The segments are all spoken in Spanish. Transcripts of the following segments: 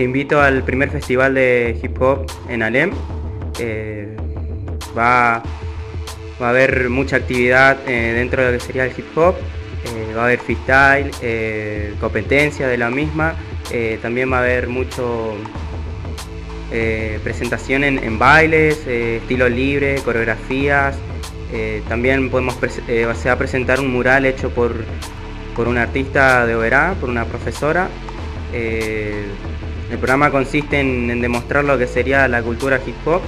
invito al primer festival de hip hop en Alem. Eh, va, a haber mucha actividad eh, dentro de lo que sería el hip hop. Eh, va a haber freestyle, competencia de la misma. también va a haber mucho presentación en, bailes, estilo libre, coreografías. también podemos se va a presentar un mural hecho por, por un artista de Oberá, por una profesora. El programa consiste en, demostrar lo que sería la cultura hip hop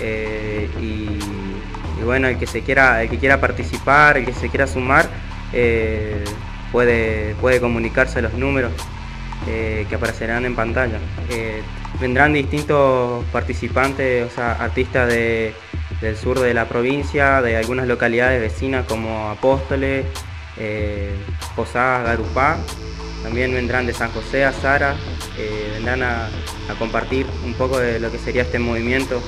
eh, y, bueno, el que se quiera, el que quiera participar, el que se quiera sumar, eh, puede, puede comunicarse los números eh, que aparecerán en pantalla. vendrán distintos participantes, o sea, artistas del sur de la provincia, de algunas localidades vecinas como Apóstoles, Posadas, Garupá. También vendrán de San José, Azara, eh, vendrán a, compartir un poco de lo que sería este movimiento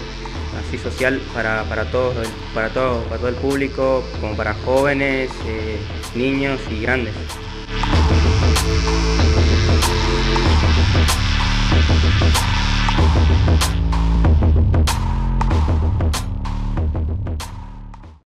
así social para, todos, para, todo, para todo el público, como para jóvenes, eh, niños y grandes.